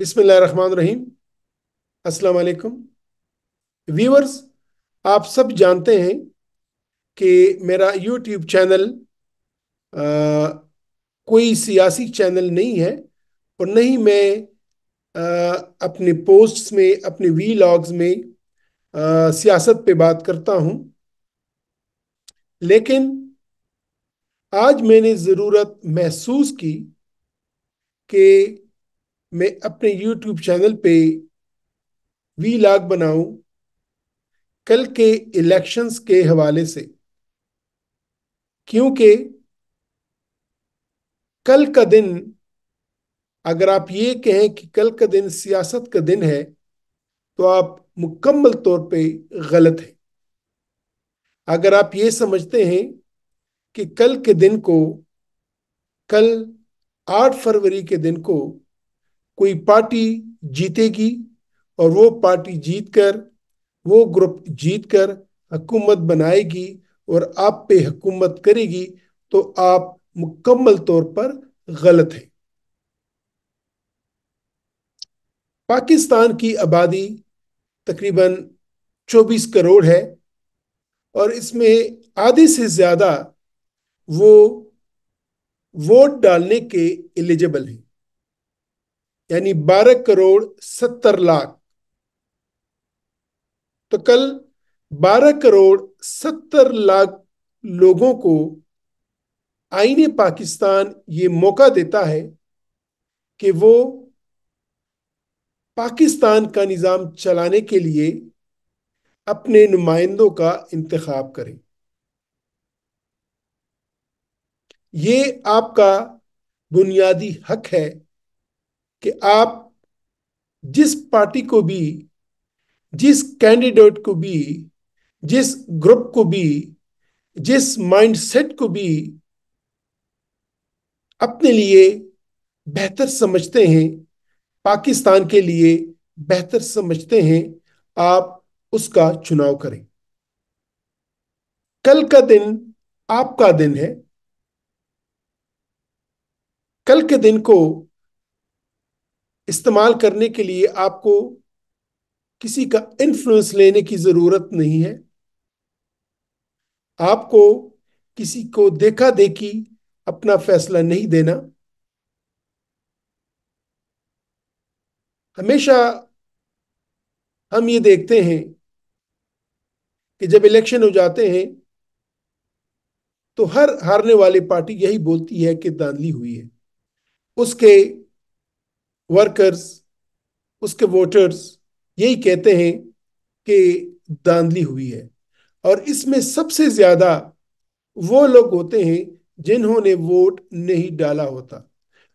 बिस्मिल्लाहिर्रहमानिर्रहीम। अस्सलाम वालेकुम व्यूअर्स आप सब जानते हैं कि मेरा यूट्यूब चैनल आ, कोई सियासी चैनल नहीं है और नहीं मैं आ, अपने पोस्ट्स में अपने वी लॉग्स में आ, सियासत पे बात करता हूँ। लेकिन आज मैंने ज़रूरत महसूस की कि मैं अपने यूट्यूब चैनल पे वी लाग बनाऊँ कल के इलेक्शंस के हवाले से। क्योंकि कल का दिन, अगर आप ये कहें कि कल का दिन सियासत का दिन है तो आप मुकम्मल तौर पे गलत हैं। अगर आप ये समझते हैं कि कल के दिन को, कल आठ फरवरी के दिन को कोई पार्टी जीतेगी और वो पार्टी जीतकर, वो ग्रुप जीतकर हुकूमत बनाएगी और आप पे हुकूमत करेगी तो आप मुकम्मल तौर पर गलत हैं। पाकिस्तान की आबादी तकरीबन 24 करोड़ है और इसमें आधे से ज़्यादा वो वोट डालने के एलिजिबल हैं। यानी 12 करोड़ 70 लाख। तो कल 12 करोड़ 70 लाख लोगों को आईने पाकिस्तान ये मौका देता है कि वो पाकिस्तान का निज़ाम चलाने के लिए अपने नुमाइंदों का इंतखब करें। ये आपका बुनियादी हक है। कि आप जिस पार्टी को भी, जिस कैंडिडेट को भी, जिस ग्रुप को भी, जिस माइंडसेट को भी अपने लिए बेहतर समझते हैं, पाकिस्तान के लिए बेहतर समझते हैं, आप उसका चुनाव करें। कल का दिन आपका दिन है। कल के दिन को इस्तेमाल करने के लिए आपको किसी का इन्फ्लुएंस लेने की ज़रूरत नहीं है। आपको किसी को देखा देखी अपना फैसला नहीं देना। हमेशा हम ये देखते हैं कि जब इलेक्शन हो जाते हैं तो हर हारने वाली पार्टी यही बोलती है कि दांधली हुई है। उसके वर्कर्स उसके वोटर्स यही कहते हैं कि दांधली हुई है। और इसमें सबसे ज़्यादा वो लोग होते हैं जिन्होंने वोट नहीं डाला होता।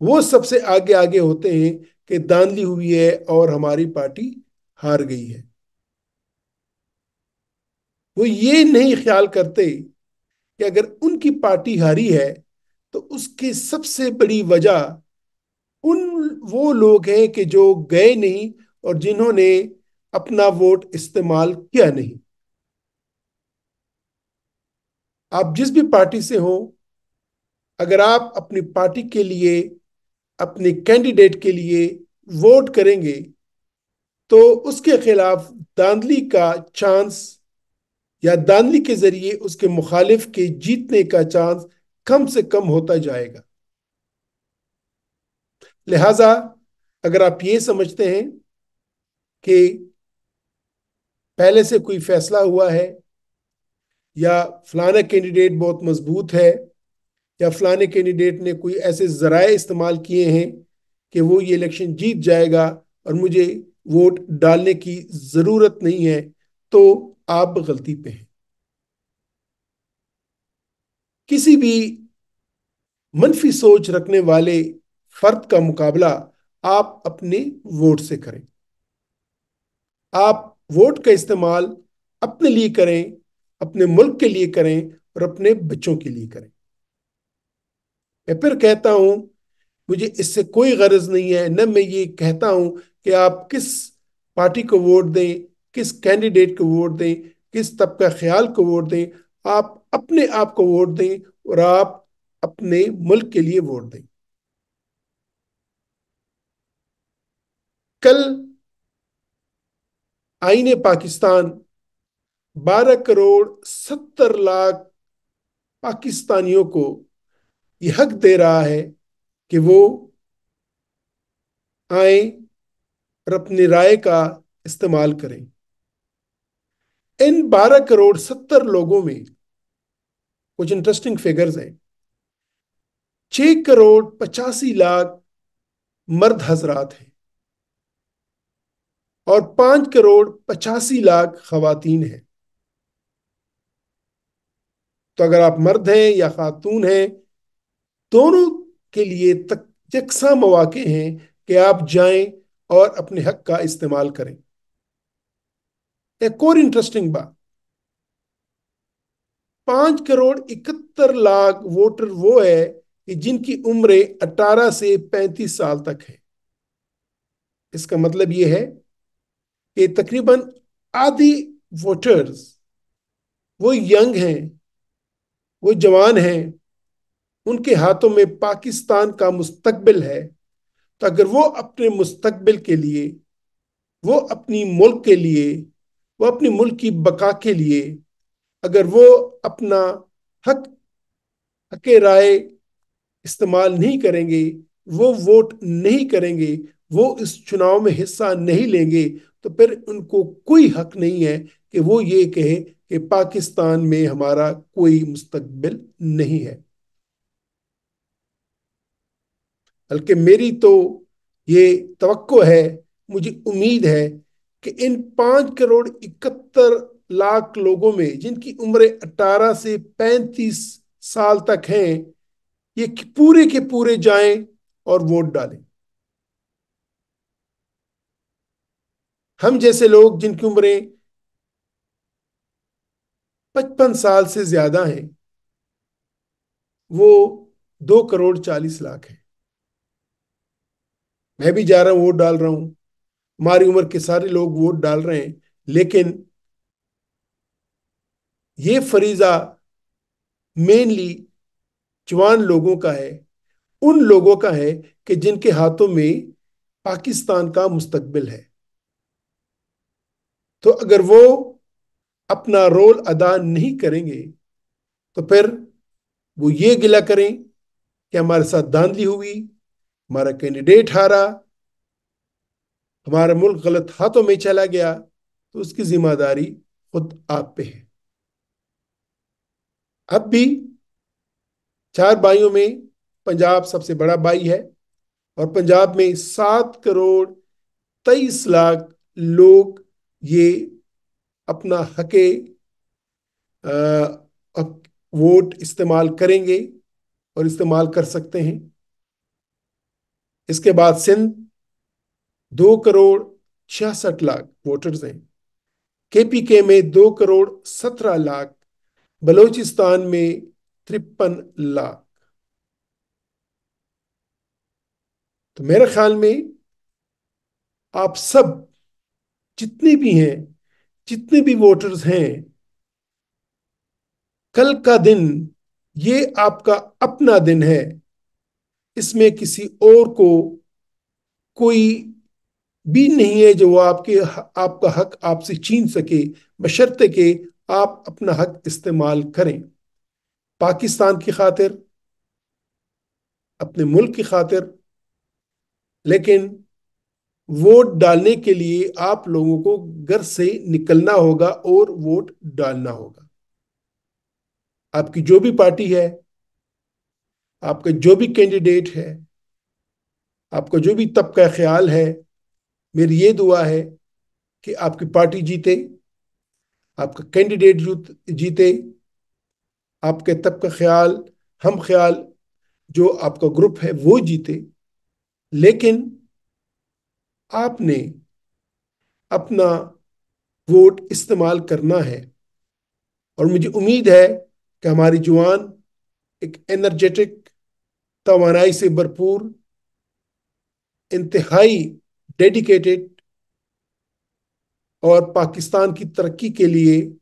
वो सबसे आगे आगे होते हैं कि दांधली हुई है और हमारी पार्टी हार गई है। वो ये नहीं ख्याल करते कि अगर उनकी पार्टी हारी है तो उसकी सबसे बड़ी वजह उन वो लोग हैं कि जो गए नहीं और जिन्होंने अपना वोट इस्तेमाल किया नहीं। आप जिस भी पार्टी से हो, अगर आप अपनी पार्टी के लिए, अपने कैंडिडेट के लिए वोट करेंगे तो उसके खिलाफ दांधली का चांस या दांधली के ज़रिए उसके मुखालिफ के जीतने का चांस कम से कम होता जाएगा। लिहाजा अगर आप ये समझते हैं कि पहले से कोई फैसला हुआ है, या फलाना कैंडिडेट बहुत मज़बूत है, या फलाने कैंडिडेट ने कोई ऐसे जराए इस्तेमाल किए हैं कि वो ये इलेक्शन जीत जाएगा और मुझे वोट डालने की ज़रूरत नहीं है तो आप गलती पे हैं। किसी भी मनफी सोच रखने वाले फर्द का मुकाबला आप अपने वोट से करें। आप वोट का इस्तेमाल अपने लिए करें, अपने मुल्क के लिए करें और अपने बच्चों के लिए करें। मैं फिर कहता हूँ, मुझे इससे कोई गरज नहीं है, न मैं ये कहता हूँ कि आप किस पार्टी को वोट दें, किस कैंडिडेट को वोट दें, किस तबका ख्याल को वोट दें, आप अपने आप को वोट दें और आप अपने मुल्क के लिए वोट दें। कल आईने पाकिस्तान 12 करोड़ 70 लाख पाकिस्तानियों को यह हक दे रहा है कि वो आए और अपनी राय का इस्तेमाल करें। इन 12 करोड़ 70 लोगों में कुछ इंटरेस्टिंग फिगर्स हैं। छह करोड़ पचासी लाख मर्द हजरात हैं। और पाँच करोड़ पचासी लाख खातन हैं। तो अगर आप मर्द हैं या खातून हैं, दोनों के लिए तक, यकसा मौाक़े हैं कि आप जाएँ और अपने हक का इस्तेमाल करें। एक और इंटरेस्टिंग बात। पाँच करोड़ इकहत्तर लाख वोटर वो है कि जिनकी उम्र 18 से 35 साल तक है। इसका मतलब यह है कि तकरीबन आधी वोटर्स वो यंग हैं, वो जवान हैं, उनके हाथों में पाकिस्तान का मुस्तकबिल है तो अगर वो अपने मुस्तकबिल के लिए, वो अपनी मुल्क के लिए, वो अपनी मुल्क की बका के लिए, अगर वो अपना हक हक राय इस्तेमाल नहीं करेंगे, वो वोट नहीं करेंगे, वो इस चुनाव में हिस्सा नहीं लेंगे तो फिर उनको कोई हक नहीं है कि वो ये कहे कि पाकिस्तान में हमारा कोई मुस्तकबिल नहीं है। बल्कि मेरी तो ये तो है, मुझे उम्मीद है कि इन पाँच करोड़ इकहत्तर लाख लोगों में, जिनकी उम्र 18 से 35 साल तक हैं, ये पूरे के पूरे जाएँ और वोट डालें। हम जैसे लोग जिनकी उम्रें पचपन साल से ज़्यादा हैं, वो दो करोड़ चालीस लाख है। मैं भी जा रहा हूँ, वोट डाल रहा हूँ। हमारी उम्र के सारे लोग वोट डाल रहे हैं, लेकिन ये फरीजा मेनली जवान लोगों का है, उन लोगों का है कि जिनके हाथों में पाकिस्तान का मुस्तकबिल है। तो अगर वो अपना रोल अदा नहीं करेंगे तो फिर वो ये गिला करें कि हमारे साथ धांधली हुई, हमारा कैंडिडेट हारा, हमारा मुल्क गलत हाथों में चला गया तो उसकी ज़िम्मेदारी खुद आप पे है। अब भी चार भाइयों में पंजाब सबसे बड़ा भाई है और पंजाब में सात करोड़ तेईस लाख लोग ये अपना हके वोट इस्तेमाल करेंगे और इस्तेमाल कर सकते हैं। इसके बाद सिंध, दो करोड़ छियासठ लाख वोटर्स हैं। केपीके में दो करोड़ सत्रह लाख, बलूचिस्तान में तिरपन लाख। तो मेरे ख्याल में आप सब जितने भी हैं, जितने भी वोटर्स हैं, कल का दिन ये आपका अपना दिन है। इसमें किसी और को कोई भी नहीं है जो आपके, आपका हक आपसे छीन सके, बशर्ते के आप अपना हक इस्तेमाल करें। पाकिस्तान की खातिर, अपने मुल्क की खातिर, लेकिन वोट डालने के लिए आप लोगों को घर से निकलना होगा और वोट डालना होगा। आपकी जो भी पार्टी है, आपका जो भी कैंडिडेट है, आपका जो भी तबका ख्याल है, मेरी ये दुआ है कि आपकी पार्टी जीते, आपका कैंडिडेट जीते आपके तब का ख्याल, हम ख्याल जो आपका ग्रुप है वो जीते। लेकिन आपने अपना वोट इस्तेमाल करना है। और मुझे उम्मीद है कि हमारी जवान एक एनर्जेटिक तोानाई से भरपूर, इंतहाई डेडिकेटेड और पाकिस्तान की तरक्की के लिए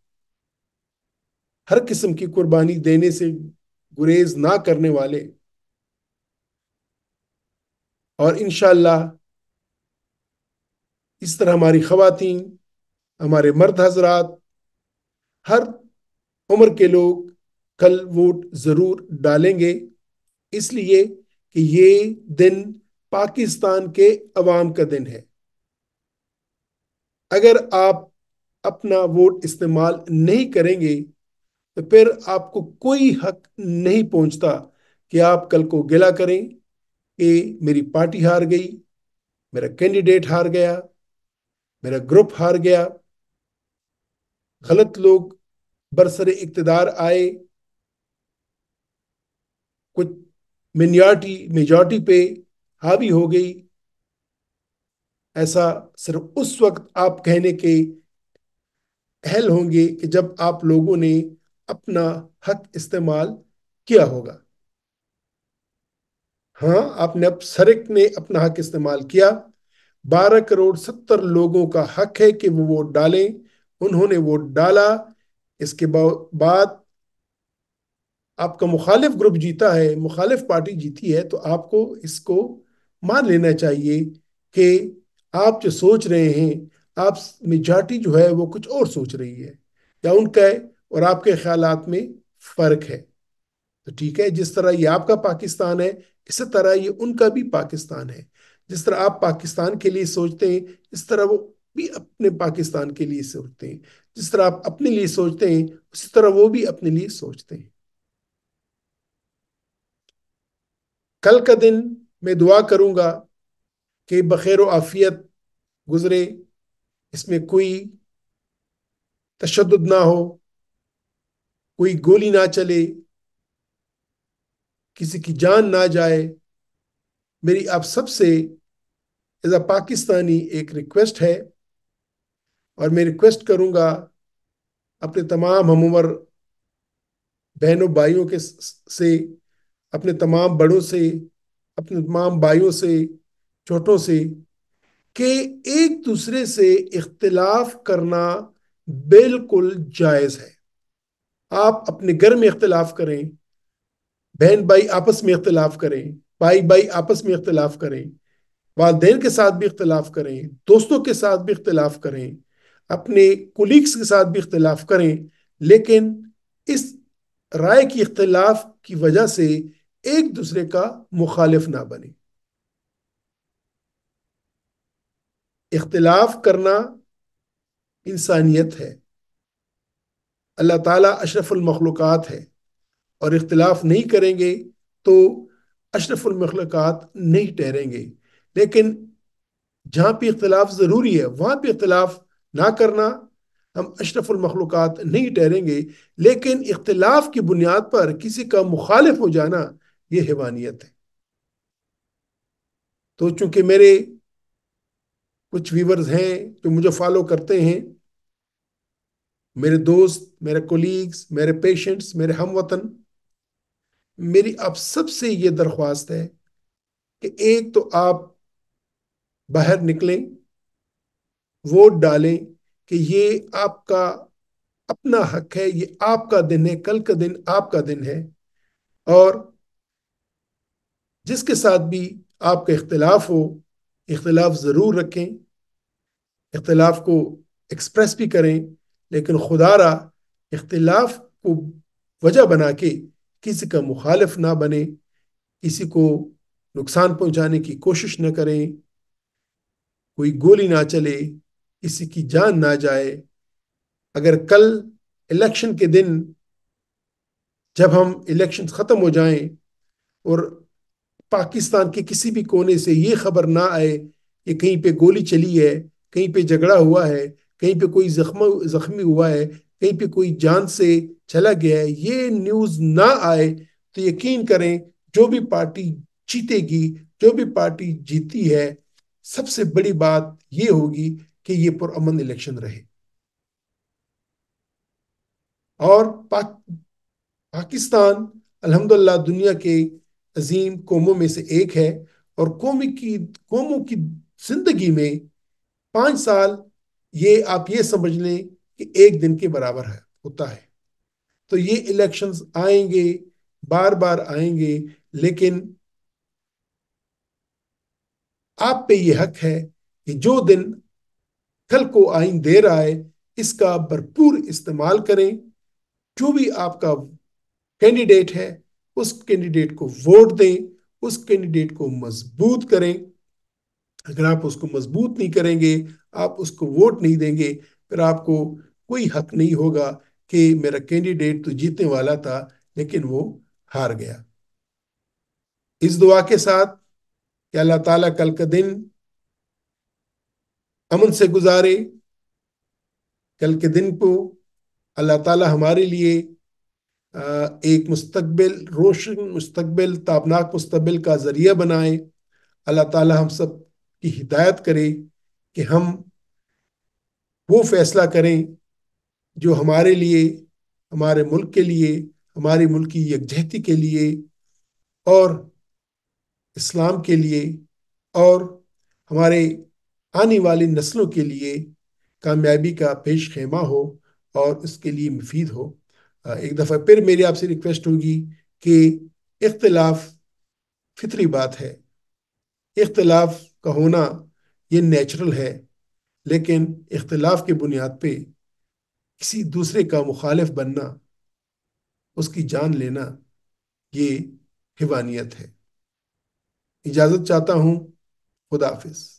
हर किस्म की कुर्बानी देने से गुरेज ना करने वाले। और इनशाला इस तरह हमारी खवातीन, हमारे मर्द हजरात, हर उम्र के लोग कल वोट ज़रूर डालेंगे। इसलिए कि ये दिन पाकिस्तान के अवाम का दिन है। अगर आप अपना वोट इस्तेमाल नहीं करेंगे तो फिर आपको कोई हक नहीं पहुँचता कि आप कल को गिला करें कि मेरी पार्टी हार गई, मेरा कैंडिडेट हार गया। मेरा ग्रुप हार गया। गलत लोग बरसरे इकतदार आए। कुछ मिनियारिटी मेजॉरिटी पे हावी हो गई। ऐसा सिर्फ़ उस वक्त आप कहने के अहल होंगे कि जब आप लोगों ने अपना हक इस्तेमाल किया होगा। हाँ आपने अब सरक ने अपना हक इस्तेमाल किया। बारह करोड़ सत्तर लोगों का हक है कि वो वोट डालें। उन्होंने वोट डाला। इसके बाद आपका मुखालिफ ग्रुप जीता है, मुखालिफ पार्टी जीती है तो आपको इसको मान लेना चाहिए कि आप जो सोच रहे हैं, आप मेजॉरिटी जो है वो कुछ और सोच रही है, या उनका और आपके ख्याल में फ़र्क है। तो ठीक है, जिस तरह ये आपका पाकिस्तान है, इसी तरह ये उनका भी पाकिस्तान है। जिस तरह आप पाकिस्तान के लिए सोचते हैं, इस तरह वो भी अपने पाकिस्तान के लिए सोचते हैं। जिस तरह आप अपने लिए सोचते हैं, उसी तरह वो भी अपने लिए सोचते हैं। कल का दिन मैं दुआ करूँगा कि बखैर आफियत गुजरे, इसमें कोई तशद ना हो, कोई गोली ना चले, किसी की जान ना जाए। मेरी आप सबसे एज अ पाकिस्तानी, एक रिक्वेस्ट है, और मैं रिक्वेस्ट करूँगा अपने तमाम हम उम्र बहनों, भाइयों के से अपने तमाम बड़ों से, अपने तमाम भाइयों से, छोटों से, कि एक दूसरे से इख्तलाफ करना बिल्कुल जायज़ है। आप अपने घर में इख्तलाफ करें बहन भाई आपस में इख्तलाफ करें भाई भाई आपस में इख्तलाफ करें वालदेन के साथ भी इख्तलाफ करें, दोस्तों के साथ भी इख्तलाफ करें, अपने कुलीग्स के साथ भी इख्तलाफ करें, लेकिन इस राय की इख्तलाफ की वजह से एक दूसरे का मुखालिफ ना बने। इख्तलाफ करना इंसानियत है। अल्लाह ताला अशरफुल मखलूक़ात है। और इख्तलाफ नहीं करेंगे तो अशरफुल मखलूक़ात नहीं ठहरेंगे। लेकिन जहाँ पे इख्तलाफ ज़रूरी है, वहाँ पे इख्तलाफ ना करना हम अशरफुल मखलूक़ात नहीं ठहरेंगे। लेकिन इख्तलाफ की बुनियाद पर किसी का मुखालिफ हो जाना ये हैवानियत है। तो चूँकि मेरे कुछ व्यूवर्स हैं जो मुझे फॉलो करते हैं, मेरे दोस्त, मेरे कोलीग्स मेरे पेशेंट्स मेरे हम वतन मेरी आप सबसे ये दरख्वास्त है कि एक तो आप बाहर निकलें, वोट डालें कि ये आपका अपना हक है, ये आपका दिन है, कल का दिन आपका दिन है। और जिसके साथ भी आपका इख्तलाफ हो, इख्तलाफ ज़रूर रखें, इख्तलाफ को एक्सप्रेस भी करें, लेकिन खुदारा इख्तलाफ को वजह बना के किसी का मुखालिफ ना बने, किसी को नुकसान पहुँचाने की कोशिश न करें। कोई गोली ना चले, किसी की जान ना जाए। अगर कल इलेक्शन के दिन जब हम इलेक्शन ख़त्म हो जाएँ और पाकिस्तान के किसी भी कोने से ये खबर ना आए कि कहीं पे गोली चली है, कहीं पे झगड़ा हुआ है, कहीं पे कोई जख्म, जख्मी हुआ है, कहीं पे कोई जान से चला गया है, ये न्यूज़ ना आए तो यकीन करें, जो भी पार्टी जीतेगी, जो भी पार्टी जीती है सबसे बड़ी बात ये होगी कि ये पुरअमन इलेक्शन रहे। और पाक, पाकिस्तान अल्हम्दुलिल्लाह दुनिया के अजीम कौमों में से एक है और कौमी की कौमों की ज़िंदगी में पाँच साल ये आप ये समझ लें कि एक दिन के बराबर है होता है। तो ये इलेक्शंस आएँगे बार बार आएँगे लेकिन आप पे ये हक है कि जो दिन कल को आइन दे रहा है, इसका भरपूर इस्तेमाल करें। जो भी आपका कैंडिडेट है, उस कैंडिडेट को वोट दें, उस कैंडिडेट को मज़बूत करें। अगर आप उसको मज़बूत नहीं करेंगे, आप उसको वोट नहीं देंगे, फिर आपको कोई हक नहीं होगा कि मेरा कैंडिडेट तो जीतने वाला था, लेकिन वो हार गया। इस दुआ के साथ कि अल्लाह ताला कल का दिन अमन से गुजारे, कल के दिन को अल्लाह ताला हमारे लिए एक मुस्तकबिल, रोशन मुस्तकबिल, ताबनाक मुस्तबिल का ज़रिया बनाए। अल्लाह ताला हम सब की हिदायत करे कि हम वो फैसला करें जो हमारे लिए, हमारे मुल्क के लिए, हमारी मुल्क की यकजहती के लिए और इस्लाम के लिए और हमारे आने वाली नस्लों के लिए कामयाबी का पेश खेमा हो और उसके लिए मुफीद हो। एक दफ़ा फिर मेरी आपसे रिक्वेस्ट होगी कि इख्तलाफ फितरी बात है। इख्तलाफ का होना ये नेचुरल है, लेकिन इख्तलाफ के बुनियाद पे किसी दूसरे का मुखालिफ बनना, उसकी जान लेना ये हिवानियत है। इजाज़त चाहता हूँ। खुदा हाफिज़।